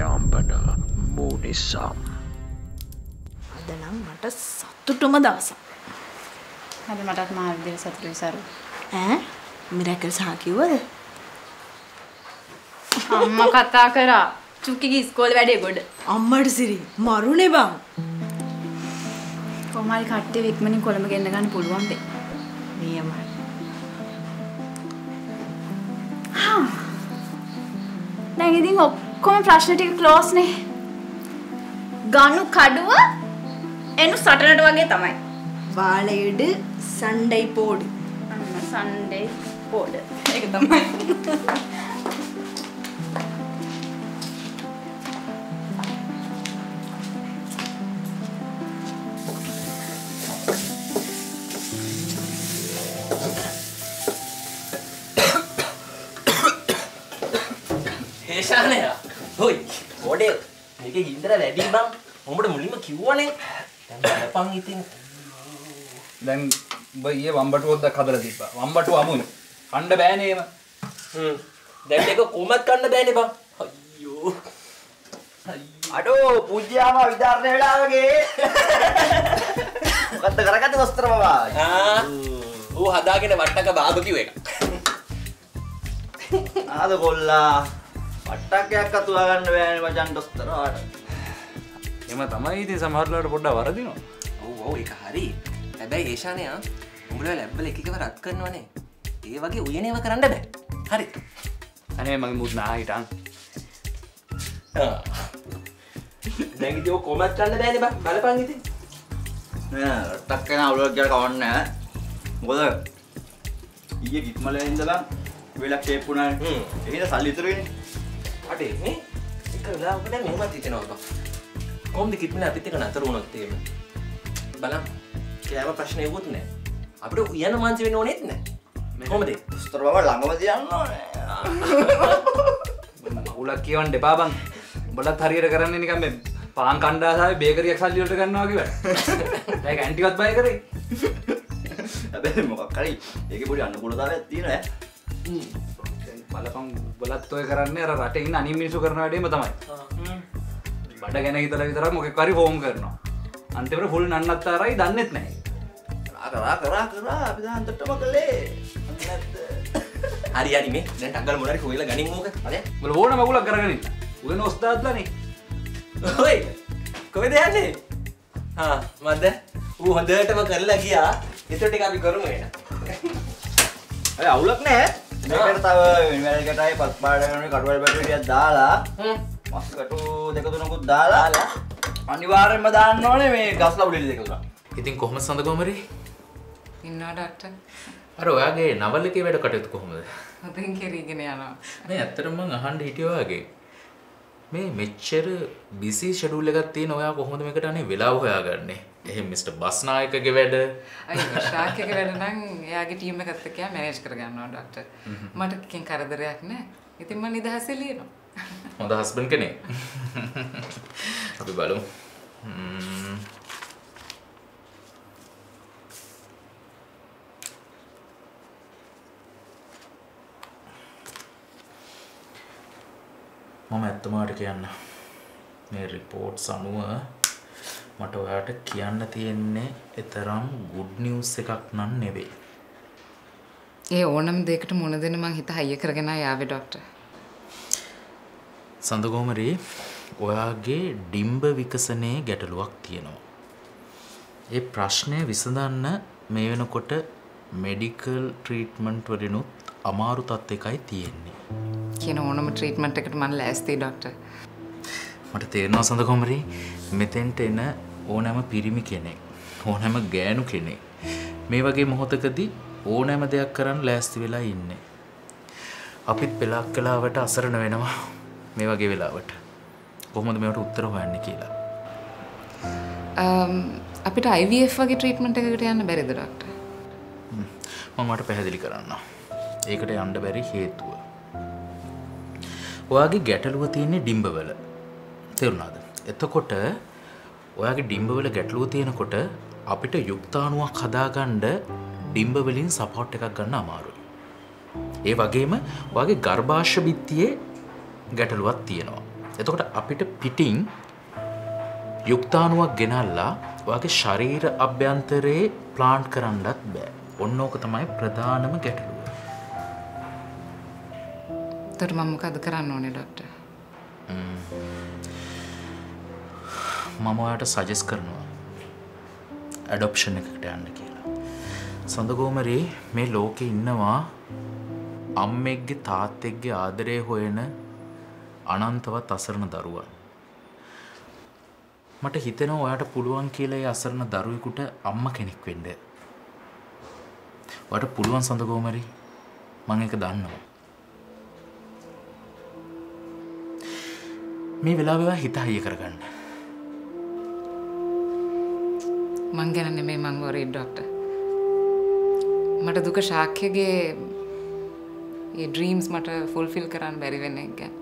පියාම්බන මූනිසම්. අදනම් මට සතුටුම දවසක්. අද මටත් මාර්දිය සතුටුයි සරු. ඈ මිරැකල් සහ කිව්වද? අම්මා කතා කරා. චුක්කිගේ ඉස්කෝලේ වැඩේ ගොඩ. අම්මට සිරි මරුනේ බං. කොහොමයි කට්ටිය ඉක්මනින් කොළඹ ගෙන්න ගන්න පුළුවන් දෙ. නියමයි. දැන් ඉතින් ඔක්කොම ප්‍රශ්න ටික ක්ලෝස් නේ. ගනු කඩුව එනු සටනට වගේ තමයි. වාලෙඩ සණ්ඩයි පෝඩි. අන්න සන්ඩේ පෝඩ. ඒක තමයි. ගොඩේ මේක ගින්දර වැඩි බං. උඹට මුලින්ම කිව්වනේ. දැන් බලපන් ඉතින්. දැන් උඹ ඊයේ වම්බටුවොද්දක් හදලා තිබ්බා. වම්බටුව අමුයි. කණ්ඩ බෑනේම. හ්ම්. දැන් මේක කොහොමත් කන්න බෑනේ බං. අයියෝ. අඩෝ පූජ්‍යාම විධාරණය වෙලා වගේ. මොකද්ද කරගත්තේ වස්ත්‍ර බබා ආ. ඌ හදාගෙන වට්ටක බාබකිව් එක ආද කොල්ලා වට්ටක්යක් අතුවා ගන්න බෑනේ මචන් දොස්තර ආට එම තමයි ඉතින් සමහරලාට පොඩ්ඩක් වරදිනවා. ඔව් ඔව් ඒක හරි. හැබැයි ඒෂානයා උඹලා ලැබ්බල එකකව රත් කරනවනේ. ඒ වගේ උයනේව කරන්න බෑ. හරි. අනේ මගේ මුත් නා හිටන්. දැන් ඉතින් ඔය කොහොමත් කන්න බෑනේ බං බලපන් ඉතින්. නෑ රට්ටක් කෙනා අවුලක් කියලා කවන්නේ නෑ. මොකද ඊයේ ගිත්මලේ ඉඳලා වෙලක් ෂේප් වුණානේ. එහෙනම් සල්ලි ඉතුරු වෙන්නේ අඩේ නේ එක වෙලාවකට මෙහෙමත් හිතෙනවා බං. කොහොමද කිත්මනේ අපිත් එක නතර වුණොත් එහෙම? බලන්න. කෑම ප්‍රශ්න එවුත් නෑ. අපිට උයන මාංශ වෙන්න ඕනෙත් නෑ. කොහොමද? දොස්තර බබා ළඟම තියන්න ඕනේ. මවුලක් කියවන්න එපා බං. උඹලත් හරියට කරන්නේ නිකන් මේ පාන් කණ්ඩාසාවේ බේකරියක් සල්ලි වලට ගන්නවා වැඩ. ඒක ඇන්ටිවත් බය කරේ. හැබැයි මොකක් හරි ඒකේ පොඩි අනුකූලතාවයක් තියෙනවා ඈ බලපන් බලත් ඔය කරන්නේ අර රටේ ඉන්න අනිත් මිනිස්සු කරන වැඩේම තමයි. බඩ ගැන හිතලා විතරක් මොකෙක් හරි ෆෝම් කරනවා. අන්තිමට ෆුල් නන්නත්තරයි දන්නෙත් නැහැ. කරා කරා කරා අපි දැන් හන්දටම කළේ නැත්ද හරි හරි මේ දැන් ටග්ගල් මොනාරි හොයලා ගනින් ඕක හරි උඹල ඕන මගුලක් කරගෙන ඉන්න. උගෙන ඔස්තාද්ලානේ. ඔයි කොහෙද යන්නේ හා මද්ද ඌ හොඳටම කරලා ගියා ටික අපි කරමු එන අය අවුලක් නෑ මේකට තව වෙනකටයි පස් පාඩ කරන කටුවල් බැටරියක් දාලා මස් කටු දෙක තුනකුත් දාලා අනිවාර්යෙන්ම දාන්න ඕනේ මේ ගස්ලා උඩට දෙක තුනක්. ඉතින් කොහොම සඳකෝමරි ඉන්නවා ඩක්ටර්. අර ඔයාගේ නවල් එකේ වැඩ කටයුතු කොහොමද? හොඳින් කෙරීගෙන යනවා. මේ ඇත්තටම මං අහන්න හිටියවාගේ මේ මෙච්චර බිසි ෂෙඩුල් එකක් තියෙන ඔයා කොහොමද මේකට අනේ වෙලාව හොයාගන්නේ එහෙම මිස්ටර් බස්නායකගේ වැඩ අයි ශාක්‍යක වැඩ නම් එයාගේ ටීම් එකත් එක්ක මැනේජ් කරගන්නවා ඩක්ටර්. මට කිසිම කරදරයක් නැහැ. ඉතින් මම නිදහසේ ලියනවා. හොඳ හස්බන්ඩ් කෙනෙක් අපි බලමු ම්ම්. මම ඇත්තමාට කියන්න මේ රිපෝට්ස් අනුව මට ඔයාට කියන්න තියෙන්නේ එතරම් ගුඩ් නිවස් එකක් නන් නෙවෙයි ඒ ඕනම දෙයකට මුණ දෙන්න මං හිත හයිය කරගෙන ආවේ ඩොක්ටර්. සඳගෝමරී ඔයාගේ ඩිම්බ විකසනයේ ගැටලුවක් තියෙනවා. ඒ ප්‍රශ්නය විසඳන්න මේ වෙනකොට මෙඩිකල් ට්‍රීට්මන්ට් වලිනුත් අමාරු තත්ත්වයකයි තියෙන්නේ. කියන ඕනම ට්‍රීට්මන්ට් එකට මම ලෑස්තියි ඩොක්ටර්. මට තේරෙනවා සඳගෝමරී මෙතෙන්ට එන ඕනෑම පිරිමි කෙනෙක් ඕනෑම ගෑනු කෙනෙක් මේ වගේ මොහොතකදී ඕනෑම දෙයක් කරන්න ලෑස්ති වෙලා ඉන්නේ. අපිත් පෙලක් කලාවට අසරණ වෙනවා මේ වගේ වෙලාවට. කොහොමද මේවට උත්තර හොයන්න කියලා. අපිට IVF වගේ ට්‍රීට්මන්ට් එකකට යන්න බැරිද ඩොක්ටර්? මම මට පැහැදිලි කරන්න. ඒකට යන්න බැරි හේතුව. ඔයාගේ ගැටලුව තියෙන්නේ ඩිම්බවල. තේරුණාද? එතකොට ඔයාගේ ඩිම්බවල ගැටලුව තියෙනකොට අපිට යුක්තාණුවක් හදාගන්න ඩිම්බ වලින් සපෝට් එකක් ගන්න අමාරුයි. ඒ වගේම ඔයාගේ ගර්භාෂ්‍ය බිත්තියේ ගැටලුවක් තියෙනවා. එතකොට අපිට පිටිං යුක්තානුවක් ගෙනල්ලා වගේ ශරීර අභ්‍යන්තරයේ ප්ලාන්ට් කරන්නත් බෑ. ඔන්න ඕක තමයි ප්‍රධානම ගැටලුව. තොට මම මොකද කරන්න ඕනේ ඩොක්ටර්. මම ඔයාට සජෙස් කරනවා ඇඩොප්ෂන් එකකට යන්න කියලා. සඳගෝමරී මේ ලෝකෙ ඉන්නවා අම්මෙක්ගේ තාත්තෙක්ගේ ආදරය හොයන අනන්තවත් අසරණ දරුවන්. මට හිතෙනවා ඔයාට පුළුවන් කියලා ඒ අසරණ දරුවෙකුට අම්ම කෙනෙක් වෙන්න. ඔයාට පුළුවන් සඳගෝමරී මම ඒක දන්නවා. මේ වෙලාව හිත හයිය කරගන්න. මං ගැන නෙමේ මං වරේ ඩොක්ටර්. මට දුක ශාක්‍යගේ ඒ ඩ්‍රීම්ස් මට ෆුල්ෆිල් කරන්න බැරි වෙන එක ගැන.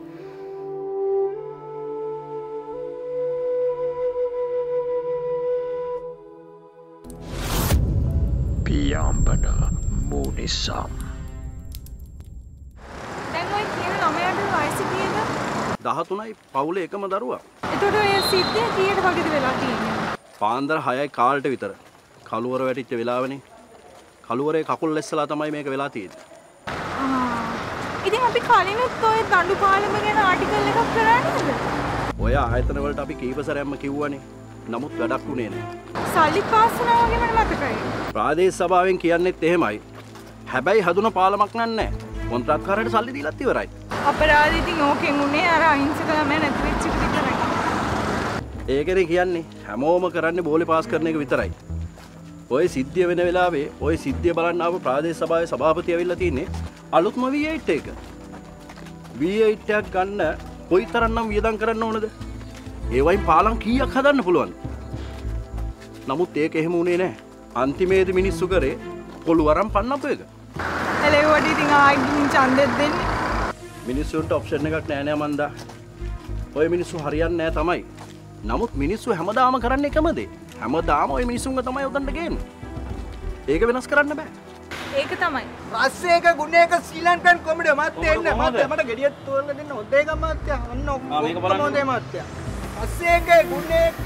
පියාම්බන මූනිසම්? 13යි පවුලේ එකම දරුවා. එතකොට ඔය සිද්ධිය කීයට වගේද වෙලා තියෙන්නේ? පාන්දර 6යි කාලට විතර. කළුවර වැටිච්ච වෙලාවනේ. කළුවරේ කකුල් ලෙස්සලා තමයි මේක වෙලා තියෙන්නේ. ඉතින් අපි කලිනුත් ඔය දඬු පාලම ගැන ආටිකල් එකක් කරා නේද? ඔය ආයතන වලට අපි කීප සැරයක්ම කිව්වනේ. නමුත් වැඩක් වුණේ නැහැ. සල්ලි පාස් වුණා වගේ මට මතකයි. ප්‍රාදේශ සභාවෙන් කියන්නෙත් එහෙමයි. හැබැයි හදුන පාලමක් නෑ. කොන්ත්‍රාත්කාරයට සල්ලි දීලත් ඉවරයි. අපරාධ ඉතින් ඕකෙන් උනේ අර අහිංසක ළමයා නැති වෙච්ච එක විතරයි. ඒකනේ කියන්නේ හැමෝම කරන්නේ බෝලේ පාස් කරන එක විතරයි. ඔය සිද්ධිය වෙන වෙලාවේ ඔය සිද්ධිය බලන්න ආපු ප්‍රාදේශ සභාවේ සභාපති ඇවිල්ලා තින්නේ අලුත්ම V8 එක. V8 එකක් ගන්න කොයිතරම්නම් වියදම් කරන්න ඕනද? ඒ වයින් පාලම් කීයක් හදන්න පුළුවන්? නමුත් ඒක එහෙම වුණේ නැහැ. අන්තිමේදී මිනිස්සු කරේ පොළු අරන් පන්නපු එක. එලෙවට ඉතින් ආයි ගිහින් ඡන්දෙත් දෙන්නේ. මිනිස්සුන්ට ඔප්ෂන් එකක් නෑ නෑ මන්දා. ඔය මිනිස්සු හරියන්නේ නෑ තමයි. නමුත් මිනිස්සු හැමදාම කරන්නේ එකම දේ. හැමදාම ඔය මිනිස්සුන්ව තමයි ගේන්නේ. ඒක වෙනස් කරන්න බෑ. ඒක තමයි. රස්සේක ගුණේක ශ්‍රී ලංකන් කොමඩිය මත්තේ එන්න මත්තේ මට ගෙඩියක් තෝරලා දෙන්න ගම මත්තේ ඔන්න ආ, මේක බලන්න. හොද්දේ මත්තේ රස්සේක ගුණේක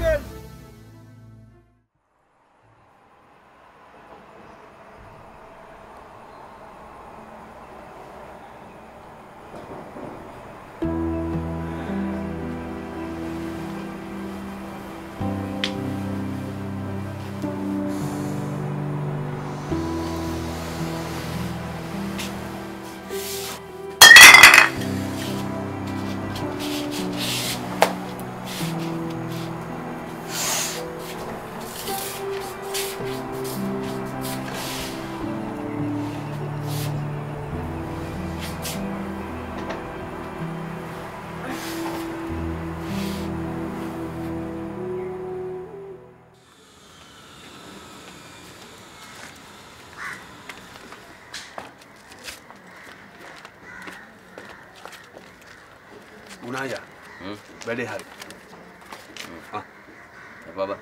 වැඩේ හරි. බබා.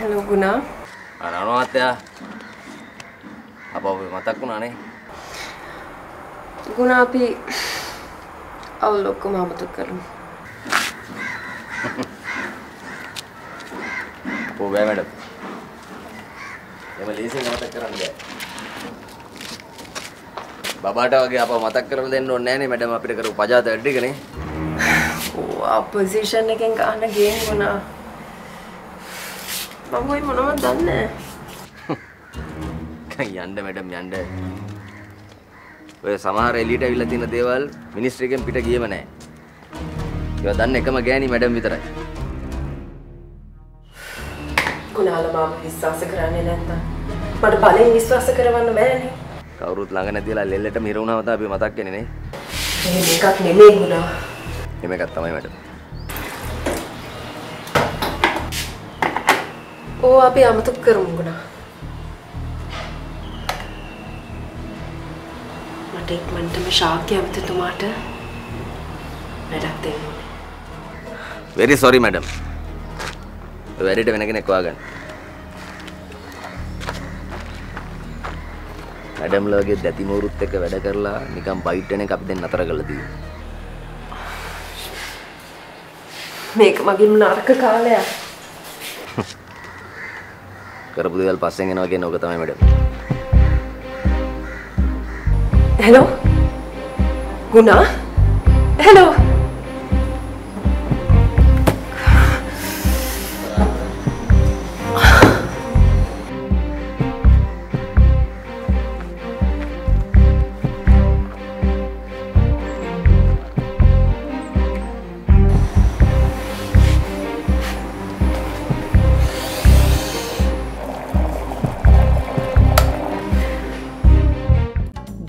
හෙලෝ ගුණා අනනවාත්තයා අප ඔබ මතක් වුණානේ ගුණා අපි අවුල් ඔක්කොම අමතක කරමු. අපෝ බෑ මැඩම් එම ලේසියෙන් මතක් කරන්න බෑ. බබාට වගේ අප මතක් කරලා දෙන්න ඕනේ නෑනේ මැඩම් අපිට කරපු පජාත වැඩ එකනේ ඕ පොසිෂන් එකෙන් ගහන ගේම් ගුණා මම ඔය මොනවද දන්නේ? යන්න මැඩම් යන්න. ඔය සමහර එලියට ඇවිල්ලා තියෙන දේවල් මිනිස්ට්‍රි එකෙන් පිට ගියම නෑ ඒවා දන්න එකම ගෑණි මැඩම් විතරයි ගුණාල මාව විශ්වාස කරන්නේ නැත්තම්? මට බලෙන් විශ්වාස කරවන්න බෑනේ කවුරුත් ළඟ නැතිලා ලෙල්ලට මිර වුණාම තමයි අපි මතක් වෙන්නේ නේ. එහෙම එකක් නෙමෙයි ගුණා එහෙම එකක් තමයි මැඩම් ඕ අපි අමතක කරමු ගුණා මට ඉක්මනටම ශාක්‍ය ඇමතිතුමාට වැඩක් දෙන්න ඕනේ. වෙරි සොරි මැඩම් වැඩට වෙන කෙනෙක් හොයාගන්න වැඩම්ල වගේ දැතිමවරුත් එක වැඩ කරලා නිකම් බයිට්ටන එක අපි දෙන්න අතර කළදී මේක මගින් නරක කාලයක්. කරපු දේවල් පස්සෙන් එනවා කියන ඕක තමයි මැඩම් හෙලෝ? ගුණා? හෙලෝ?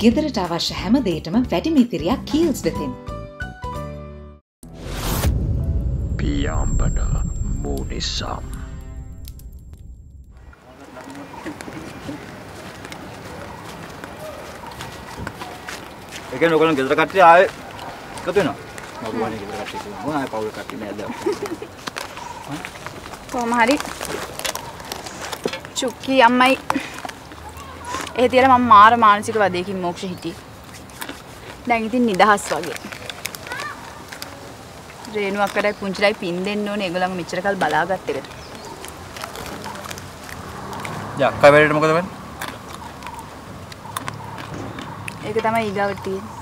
ගෙදරට අවශ්‍ය හැම දේටම වැඩිමිතිරියක් කීල්ස් වෙතින්. පියම්බන මුනිසම්. කියන්නේ ඔයගොල්ලෝ ගෙදර කට්ටිය ආයේ එකතු වෙනවා. මගුවනේ ගෙදර කට්ටිය කියනවා ආයේ පවුල් කට්ටිය නෑ දැන්. කොහොම හරි. චුක්කි අම්මයි ඒ තියලා මම මාර මානසික වදයකින් මොක්ෂ හිටියේ. දැන් ඉතින් නිදහස් වගේ. රේණු අක්කටයි පුංචිලයි පින් දෙන්න ඕනේ ඒගොල්ලන්ව මෙච්චර කල් බලාගත් එකට. යා අක්කා වැඩේට මොකද වෙන්නේ ඒක තමයි ඊගාවට තියෙන්නේ.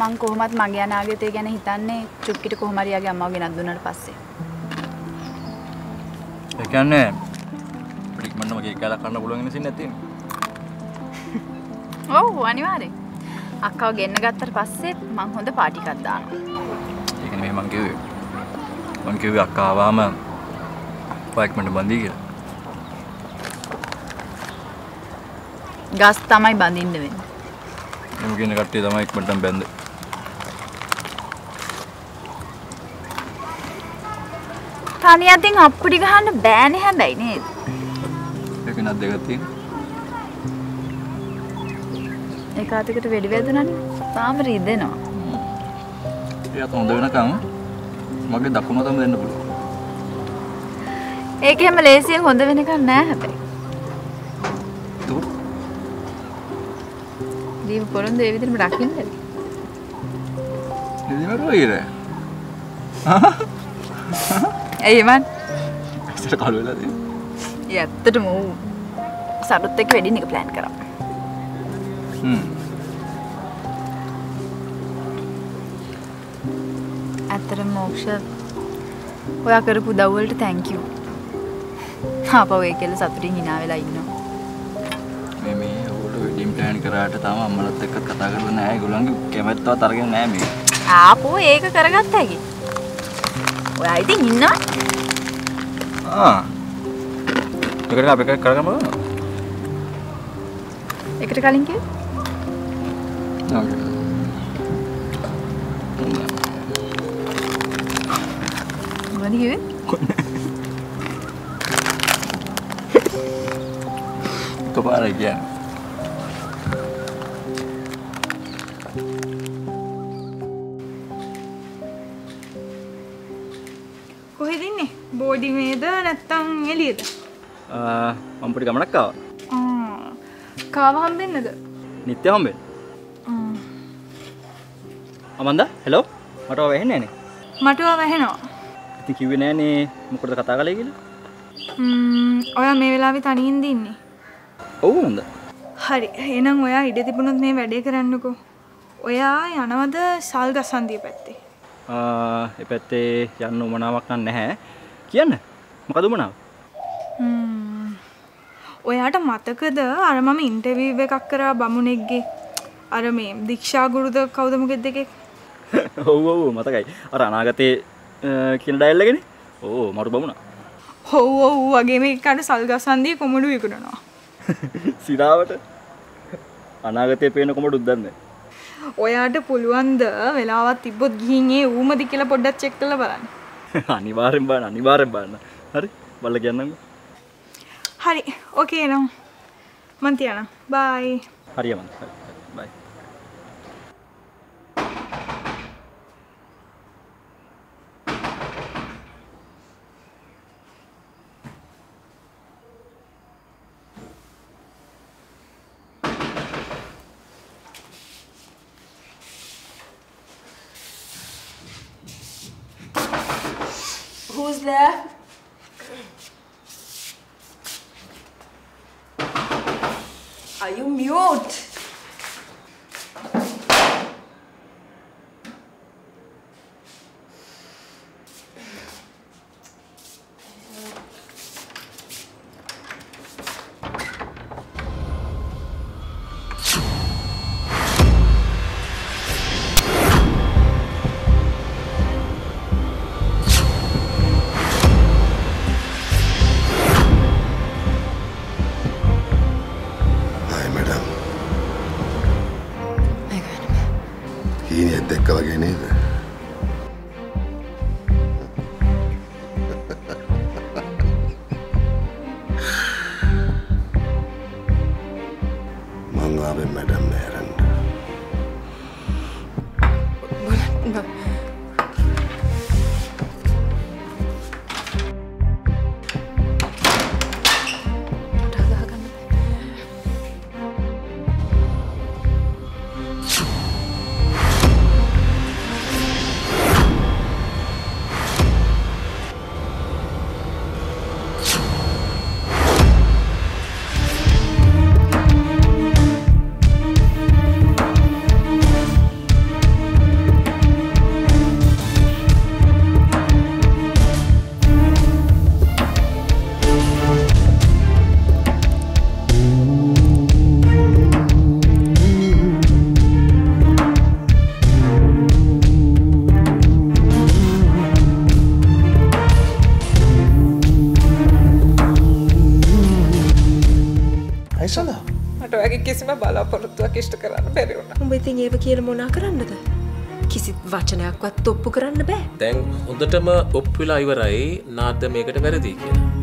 මං කොහොමත් මගේ අනාගතය ගැන හිතන්නේ චුක්කිට කොහොම හරි යාගේ අම්මව ගෙනත් දුන්නාට පස්සේ. ඒ කියන්නේ පිටික්මන්න මගේ එකලා කන්න පුළුවන් ඉන්න සින්න නැති ඔව් අනිවාර්යෙන්. අක්කව ගෙන්න ගත්තට පස්සේ මං හොඳ පාටි එකක් දානවා. ඒ කියන්නේ මං කිව්වේ මං කිව්වේ අක්කා ආවම පයික්මන්ට බන්දී කියලා ගස් තමයි බඳින්න වෙන්නේ. එමු කියන කට්ටිය තමයි ඉක්මනටම බැන්දේ තනි අතින් අප්පුඩි ගහන්න බෑනේ හැබැයි නේද? ඒක නත් දෙකක් තියෙන එක අතකට වෙඩි වැදුනනේ. තාම රිදෙනවා. ඒත් හොඳ වෙනකම් මගේ දකුණ තමයි දෙන්න පුළුවන් ඒක හැම ලේසියෙන් හොඳ වෙනකන් නෑ හැබැයි. දීප පොරොන්දු ඒ විදිහටම රකින්නද? ඉතින් මම රෝයිර ඇයි මන්? ඉස්සර කළු වෙලා තියෙන ඒ ඇත්තටම ඌ සරුත් එක්ක වෙඩින් එක ප්ලෑන් කරා. හ්ම් ඇත්තටම මොක්ෂ ඔයා කරපු උදව් වලට thank you. ආපහු ඒ කෙල්ල සතුටින් hina වෙලා ඉන්නවා. මේ මේ ඔයාලට වෙඩින් ප්ලෑන් කරාට තාම අම්මලත් එක්ක කතා කරලා නැහැ ඒගොල්ලන්ගේ කැමැත්තවත් අරගෙන නැහැ මේ ආපහු ඒක කරගත්ත හැකි. ඔයා ඉතින් ඉන්නවා. ආ. ඒකට අපි එකක් කරගමු එකට කලින් කිව්වේ? ඕකේ මොනවද කිව්වේ? එකපාරයි කියන්නේ කොහෙද ඉන්නේ? බෝඩිමේද නැත්තම් එළියද? මම පොඩි ගමනක් ආවා ආ කාව හම්බෙන්නද? නිත්‍ය හම්බෙන්න අමන්දා හෙලෝ මට ඔය වෙන්නේ නැනේ මට ඔයා වැහෙනවා. ඉතින් කිව්වේ නෑනේ මොකටද කතා කළේ කියලා ම්ම් ඔයා මේ වෙලාවේ තනියෙන් ඉන්නේ. ඔව් නන්ද හරි. එහෙනම් ඔයා ඉඩ තිබුණොත් මේ වැඩේ කරන්නකෝ. ඔයා යනවද සල් ගසන්දිය පැත්තේ? ඒ පැත්තේ යන්න උමනාවක් නම් නැහැ. කියන්න. මොකද උමනාව. ඔයාට මතකද? අර මම ඉන්ටර්විව් එකක් කරා බමුණෙක්ගේ. අර මේ දික්ෂා ගුරුද කවුද මොකෙද දෙකේ ඔව් ඔව් මතකයි. අර අනාගතේ කියන ඩයල් එකනේ. ඕ මරු බමුණා. හොව් ඔව් වගේ මේ කට සල් ගසන්දිය කොමඩු විකුණනවා. සිරාවට අනාගතය පේන කොමඩුත් දන්නේ ඔයාට පුළුවන්ද වෙලාවත් තිබ්බොත් ගිහින් ඒ ඌමද කියලා පොඩ්ඩක් චෙක් කරලා බලන්න. අනිවාර්යෙන් බලන්න අනිවාර්යෙන් බලන්න හරි බලලා කියන්නම්කෝ හරි. ඕකේ එනවා. මං තියනවා. බයි. හරි යමන් හරි බයි quiser. ඇයිසඳ මට ඔයගේ කිසිම බලාපොරොත්තුවක් ඉෂ්ට කරන්න බැරි වුණා. උඹ ඉතින් ඒව කියල මොනා කරන්නද? කිසිත් වචනයක්වත් ඔප්පු කරන්න බෑ. දැන් හොඳටම ඔප් වෙලා ඉවරයි නාද මේකට වැරදි කියලා.